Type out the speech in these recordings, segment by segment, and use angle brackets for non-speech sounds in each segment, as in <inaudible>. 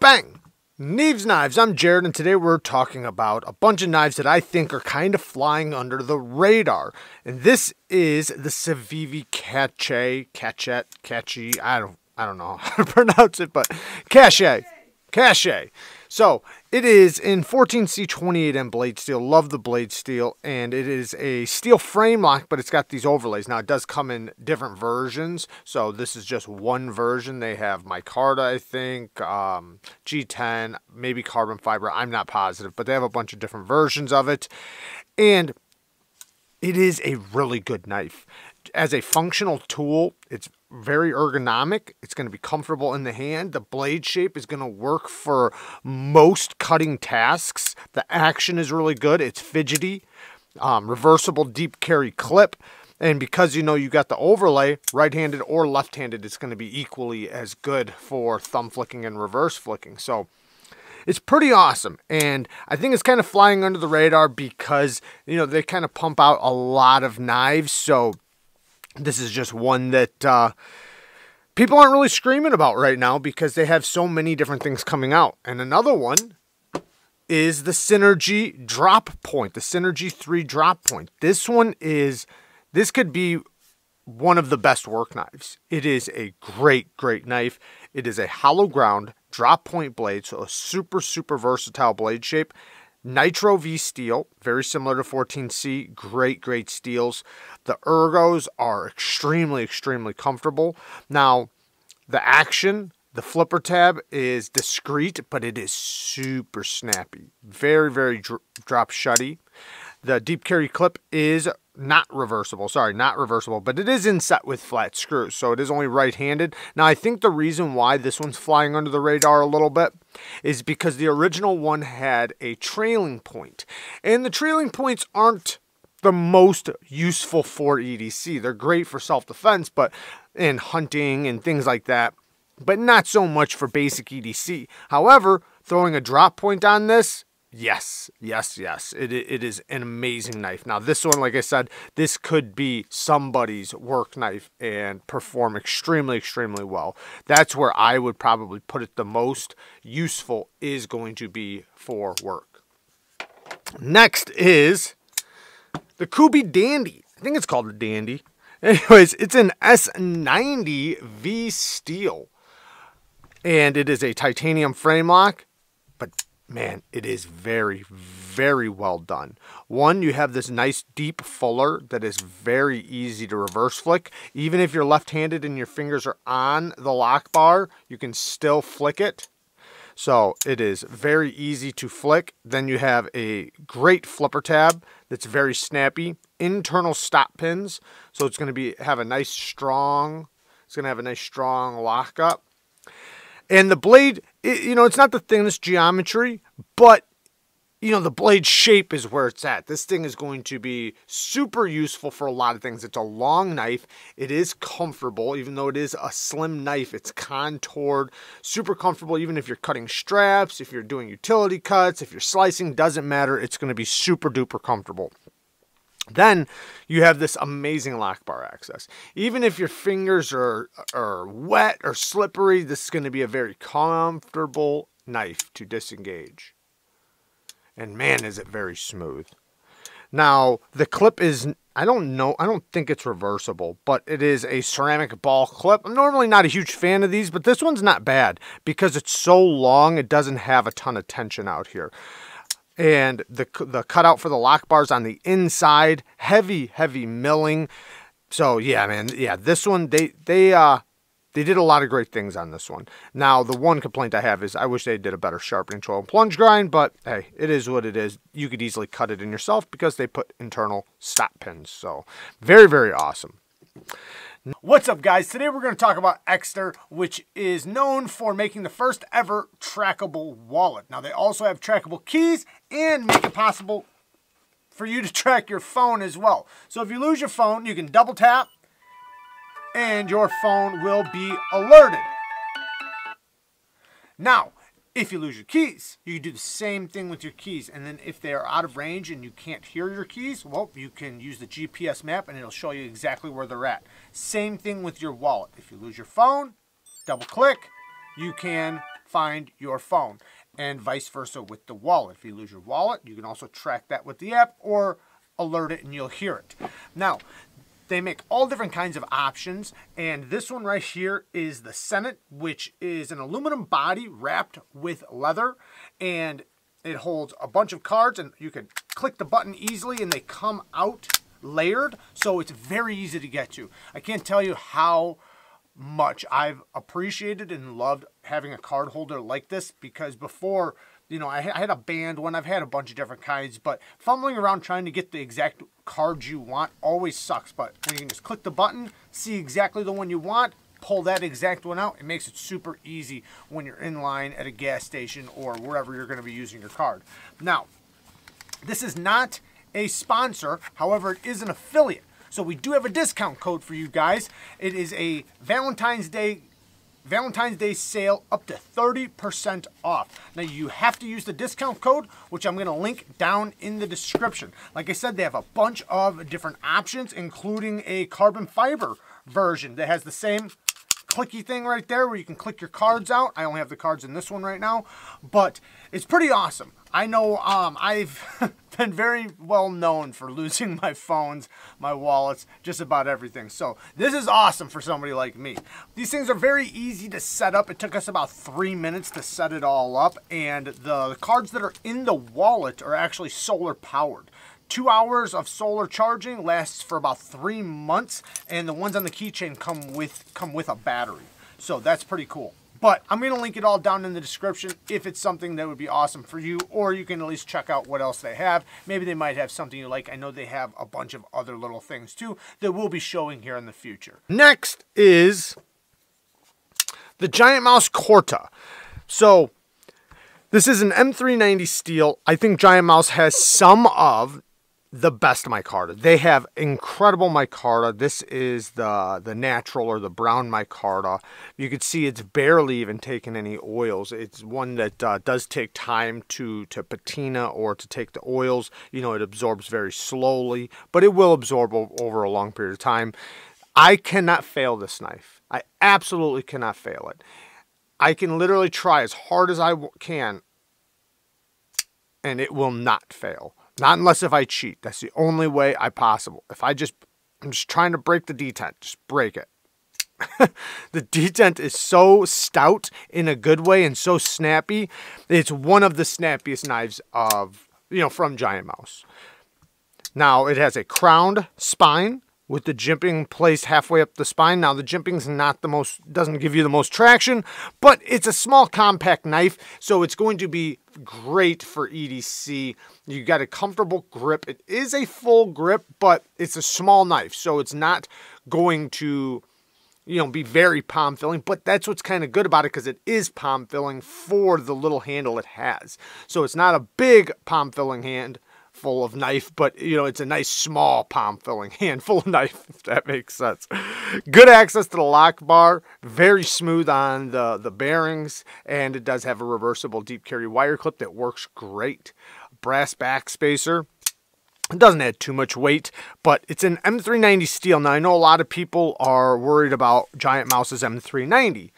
Bang! Neeves Knives, I'm Jared, and today we're talking about a bunch of knives that I think are kind of flying under the radar. And this is the Civivi Cache, Cachet, Cache, I don't, I don't know how to <laughs> pronounce it, but Cache, Cache. So it is in 14C28N blade steel. Love the blade steel, and it is a steel frame lock, but it's got these overlays. Now it does come in different versions. So this is just one version. They have micarta, I think, um, G10, maybe carbon fiber. I'm not positive, but they have a bunch of different versions of it, and it is a really good knife as a functional tool, it's very ergonomic. It's going to be comfortable in the hand. The blade shape is going to work for most cutting tasks. The action is really good. It's fidgety, um, reversible deep carry clip. And because you know you got the overlay, right-handed or left-handed, it's going to be equally as good for thumb flicking and reverse flicking. So it's pretty awesome. And I think it's kind of flying under the radar because, you know, they kind of pump out a lot of knives. So this is just one that uh, people aren't really screaming about right now because they have so many different things coming out. And another one is the Synergy Drop Point, the Synergy 3 Drop Point. This one is, this could be one of the best work knives. It is a great, great knife. It is a hollow ground drop point blade, so a super, super versatile blade shape. Nitro V steel, very similar to 14C, great, great steels. The ergos are extremely, extremely comfortable. Now, the action, the flipper tab is discreet, but it is super snappy. Very, very dr drop shutty. The deep carry clip is not reversible. Sorry, not reversible, but it is inset with flat screws, so it is only right-handed. Now, I think the reason why this one's flying under the radar a little bit is because the original one had a trailing point, and the trailing points aren't the most useful for EDC. They're great for self-defense, but in hunting and things like that, but not so much for basic EDC. However, throwing a drop point on this Yes, yes, yes. It, it is an amazing knife. Now, this one, like I said, this could be somebody's work knife and perform extremely, extremely well. That's where I would probably put it the most useful is going to be for work. Next is the Kubey Dandee. I think it's called the Dandee. <laughs> Anyways, it's an S90 V steel. And it is a titanium frame lock, but man, it is very, very well done. One, you have this nice deep fuller that is very easy to reverse flick. Even if you're left-handed and your fingers are on the lock bar, you can still flick it. So it is very easy to flick. Then you have a great flipper tab that's very snappy. Internal stop pins. So it's going to be have a nice strong, it's going to have a nice strong lockup. And the blade, it, you know, it's not the thinnest geometry, but you know, the blade shape is where it's at. This thing is going to be super useful for a lot of things. It's a long knife. It is comfortable, even though it is a slim knife. It's contoured, super comfortable, even if you're cutting straps, if you're doing utility cuts, if you're slicing, doesn't matter. It's going to be super duper comfortable. Then you have this amazing lock bar access. Even if your fingers are, are wet or slippery, this is going to be a very comfortable knife to disengage. And man, is it very smooth. Now, the clip is, I don't know, I don't think it's reversible, but it is a ceramic ball clip. I'm normally not a huge fan of these, but this one's not bad because it's so long, it doesn't have a ton of tension out here and the the cutout for the lock bars on the inside, heavy heavy milling. So yeah, man, yeah, this one they they uh they did a lot of great things on this one. Now, the one complaint I have is I wish they did a better sharpening choil and plunge grind, but hey, it is what it is. You could easily cut it in yourself because they put internal stop pins. So, very, very awesome. What's up guys? Today we're going to talk about Ekster, which is known for making the first ever trackable wallet. Now they also have trackable keys and make it possible for you to <laughs> track your phone as well. So if you lose your phone, you can double tap and your phone will be alerted. Now, if you lose your keys, you do the same thing with your keys. And then if they are out of range and you can't hear your keys, well, you can use the GPS map and it'll show you exactly where they're at. Same thing with your wallet. If you lose your phone, double click, you can find your phone and vice versa with the wallet. If you lose your wallet, you can also track that with the app or alert it and you'll hear it. Now, they make all different kinds of options, and this one right here is the Senate, which is an aluminum body wrapped with leather, and it holds a bunch of cards, and you can click the button easily, and they come out layered, so it's very easy to get to. I can't tell you how much I've appreciated and loved having a card holder like this because before you know, I, had a band one. I've had a bunch of different kinds, but fumbling around trying to get the exact cards you want always sucks. But when you can just click the button, see exactly the one you want, pull that exact one out, it makes it super easy when you're in line at a gas station or wherever you're going to be using your card. Now, this is not a sponsor, however, it is an affiliate. So we do have a discount code for you guys. It is a Valentine's Day Valentine's Day sale up to 30% off. Now you have to use the discount code, which I'm gonna link down in the description. Like I said, they have a bunch of different options, including a carbon fiber version that has the same clicky thing right there where you can click your cards out. I only have the cards in this one right now, but it's pretty awesome. I know um, I've <laughs> been very well known for losing my phones, my wallets, just about everything. So this is awesome for somebody like me. These things are very easy to set up. It took us about three minutes to set it all up. And the cards that are in the wallet are actually solar powered. Two hours of solar charging lasts for about three months. And the ones on the keychain come with, come with a battery. So that's pretty cool. But I'm going to link it all down in the description if it's something that would be awesome for you, or you can at least check out what else they have. Maybe they might have something you like. I know they have a bunch of other little things too that we'll be showing here in the future. Next is the Giant Mouse Corta. So this is an M390 steel. I think Giant Mouse has some of, the best micarta. They have incredible micarta. This is the the natural or the brown micarta. You can see it's barely even taken any oils. It's one that uh, does take time to to patina or to take the oils. You know, it absorbs very slowly, but it will absorb over a long period of time. I cannot fail this knife. I absolutely cannot fail it. I can literally try as hard as I can and it will not fail. Not unless if I cheat. That's the only way I possible. If I just, I'm just trying to break the detent. Just break it. <laughs> the detent is so stout in a good way and so snappy. It's one of the snappiest knives of, you know, from Giant Mouse. Now, it has a crowned spine with the jimping placed halfway up the spine. Now the jimping's not the most, doesn't give you the most traction, but it's a small compact knife, so it's going to be great for EDC. You got a comfortable grip. It is a full grip, but it's a small knife, so it's not going to you know, be very palm filling, but that's what's kind of good about it because it is palm filling for the little handle it has. So it's not a big palm filling hand, full of knife, but you know, it's a nice small palm filling <laughs> handful of knife, if that makes sense. Good access to the lock bar, very smooth on the, the bearings, and it does have a reversible deep carry wire clip that works great. Brass back spacer. It doesn't add too much weight, but it's an M390 steel. Now, I know a lot of people are worried about Giant Mouse's M390.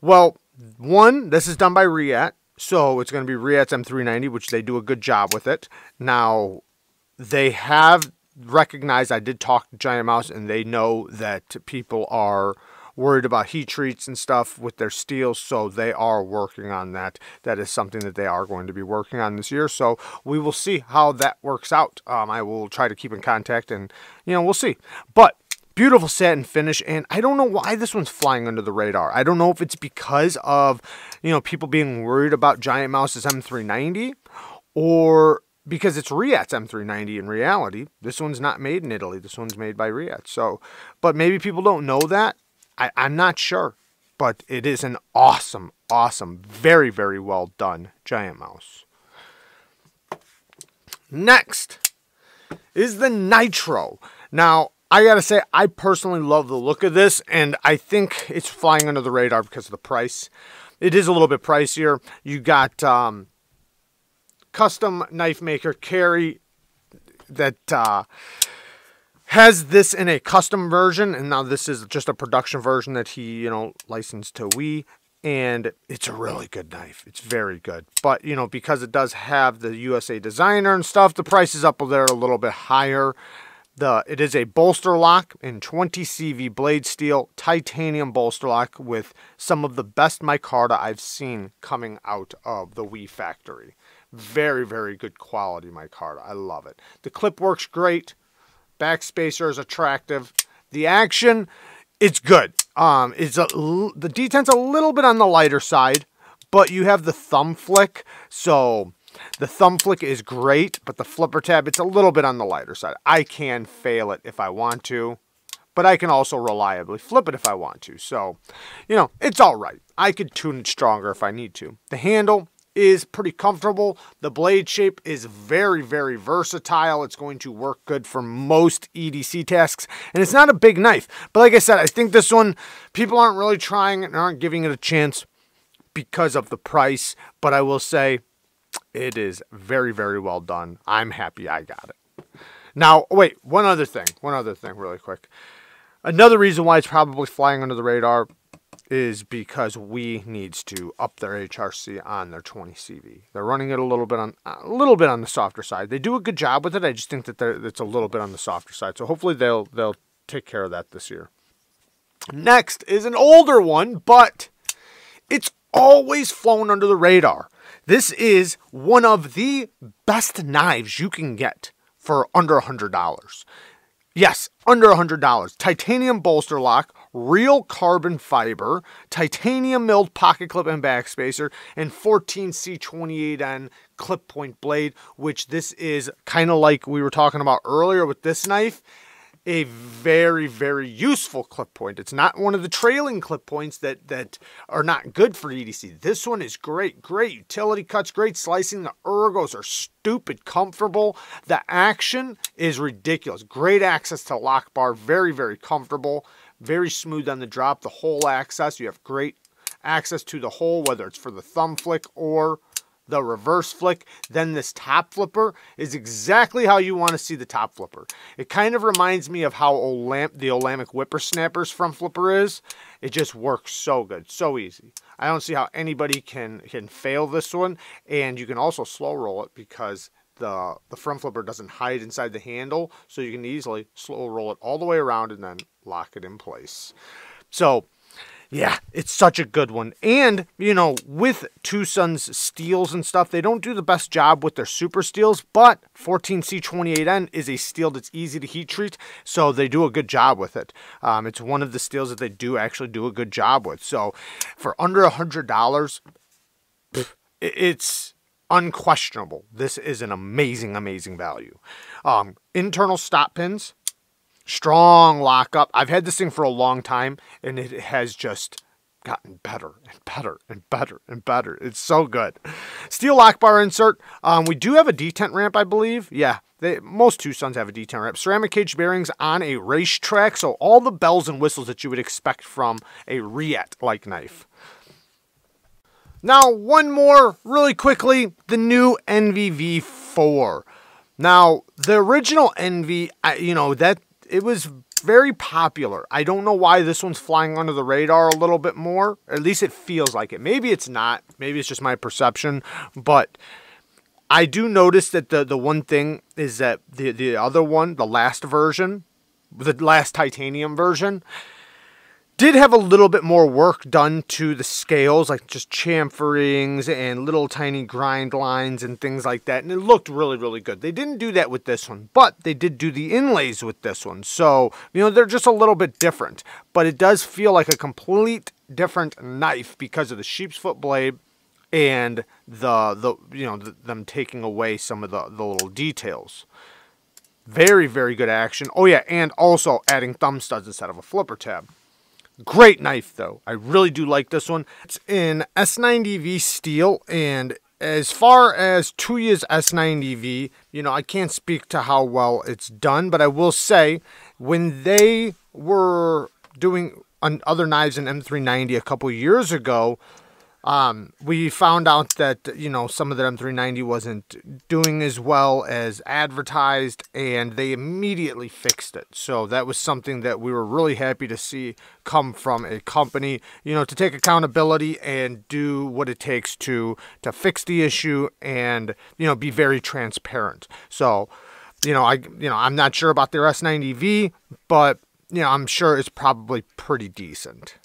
Well, one, this is done by Reate. So it's going to be Reate's M390, which they do a good job with it. Now, they have recognized, I did talk to Giant Mouse, and they know that people are worried about heat treats and stuff with their steels, so they are working on that. That is something that they are going to be working on this year, so we will see how that works out. Um, I will try to keep in contact, and, you know, we'll see. But Beautiful satin finish, and I don't know why this one's flying under the radar. I don't know if it's because of, you know, people being worried about Giant Mouse's M390, or because it's Reate's M390 in reality. This one's not made in Italy. This one's made by Reate. So, but maybe people don't know that. I, I'm not sure. But it is an awesome, awesome, very, very well done Giant Mouse. Next is the Nitro. Now, I gotta say, I personally love the look of this, and I think it's flying under the radar because of the price. It is a little bit pricier. You got um, custom knife maker Cary that uh, has this in a custom version, and now this is just a production version that he, you know, licensed to WE. and it's a really good knife. It's very good. But, you know, because it does have the USA designer and stuff, the price is up there a little bit higher. The It is a bolster lock in 20 CV blade steel titanium bolster lock with some of the best micarta I've seen coming out of the WE factory. Very, very good quality micarta. I love it. The clip works great. Backspacer is attractive. The action, it's good. Um, it's a, the detent's a little bit on the lighter side, but you have the thumb flick, so the thumb flick is great, but the flipper tab, it's a little bit on the lighter side. I can fail it if I want to, but I can also reliably flip it if I want to. So, you know, it's all right. I could tune it stronger if I need to. The handle is pretty comfortable. The blade shape is very, very versatile. It's going to work good for most EDC tasks, and it's not a big knife. But like I said, I think this one, people aren't really trying and aren't giving it a chance because of the price. But I will say, it is very, very well done. I'm happy I got it. Now, wait, one other thing. One other thing, really quick. Another reason why it's probably flying under the radar is because WE needs to up their HRC on their 20 CV. They're running it a little bit on a little bit on the softer side. They do a good job with it. I just think that it's a little bit on the softer side. So hopefully they'll they'll take care of that this year. Next is an older one, but it's always flown under the radar. This is one of the best knives you can get for under $100. Yes, under $100. Titanium bolster lock, real carbon fiber, titanium milled pocket clip and backspacer, and 14C28N clip point blade, which this is kind of like we were talking about earlier with this knife a very, very useful clip point. It's not one of the trailing clip points that, that are not good for EDC. This one is great, great utility cuts, great slicing. The ergos are stupid comfortable. The action is ridiculous. Great access to lock bar, very, very comfortable, very smooth on the drop. The hole access, you have great access to the hole, whether it's for the thumb flick or the reverse flick, then this top flipper is exactly how you want to see the top flipper. It kind of reminds me of how Olam the Olamic Whippersnapper's front flipper is. It just works so good, so easy. I don't see how anybody can, can fail this one. And you can also slow roll it because the, the front flipper doesn't hide inside the handle. So you can easily slow roll it all the way around and then lock it in place. So yeah, it's such a good one. And, you know, with TwoSun's steels and stuff, they don't do the best job with their super steels, but 14C28N is a steel that's easy to heat treat, so they do a good job with it. Um, it's one of the steels that they do actually do a good job with. So for under a $100, it's unquestionable. This is an amazing, amazing value. Um, internal stop pins, strong lockup. I've had this thing for a long time and it has just gotten better and better and better and better. It's so good. Steel lock bar insert. Um, we do have a detent ramp, I believe. Yeah, they, most TwoSuns have a detent ramp. Ceramic cage bearings on a racetrack. So all the bells and whistles that you would expect from a Reate-like knife. Now, one more really quickly. The new Envy V4. Now, the original Envy, you know, that it was very popular. I don't know why this one's flying under the radar a little bit more. At least it feels like it. Maybe it's not. Maybe it's just my perception. But I do notice that the, the one thing is that the, the other one, the last version, the last titanium version, did have a little bit more work done to the scales, like just chamferings and little tiny grind lines and things like that. And it looked really, really good. They didn't do that with this one, but they did do the inlays with this one. So, you know, they're just a little bit different. But it does feel like a complete different knife because of the sheep's foot blade and the, the you know, the, them taking away some of the, the little details. Very, very good action. Oh, yeah, and also adding thumb studs instead of a flipper tab. Great knife, though. I really do like this one. It's in S90V steel, and as far as Tuya's S90V, you know, I can't speak to how well it's done, but I will say when they were doing other knives in M390 a couple years ago, Um, we found out that you know some of the M390 wasn't doing as well as advertised, and they immediately fixed it. So that was something that we were really happy to see come from a company, you know, to take accountability and do what it takes to to fix the issue and you know be very transparent. So, you know, I you know I'm not sure about their S90V, but you know I'm sure it's probably pretty decent.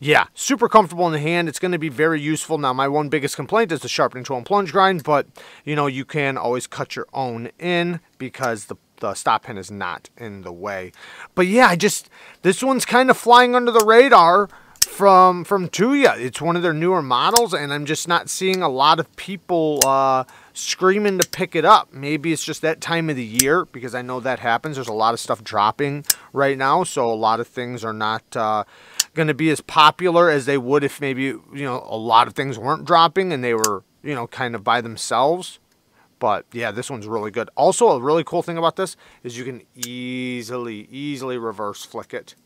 Yeah, super comfortable in the hand. It's going to be very useful. Now, my one biggest complaint is the sharpening choil and plunge grind, but, you know, you can always cut your own in because the, the stop pin is not in the way. But, yeah, I just, this one's kind of flying under the radar from from Tuya. It's one of their newer models, and I'm just not seeing a lot of people uh, screaming to pick it up. Maybe it's just that time of the year because I know that happens. There's a lot of stuff dropping right now, so a lot of things are not uh, going to be as popular as they would if maybe, you know, a lot of things weren't dropping and they were, you know, kind of by themselves. But yeah, this one's really good. Also, a really cool thing about this is you can easily, easily reverse flick it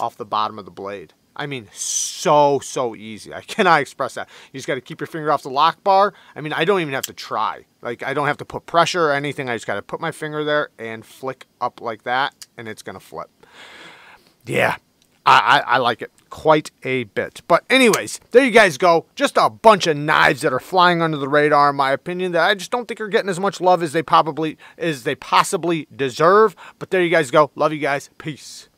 off the bottom of the blade. I mean, so, so easy. I <laughs> cannot express that. You just got to keep your finger off the lock bar. I mean, I don't even have to try. Like, I don't have to put pressure or anything. I just got to put my finger there and flick up like that, and it's going to flip. Yeah, I, I, I, like it quite a bit. But anyways, there you guys go. Just a bunch of knives that are flying under the radar, in my opinion, that I just don't think are getting as much love as they probably as they possibly deserve. But there you guys go. Love you guys. Peace.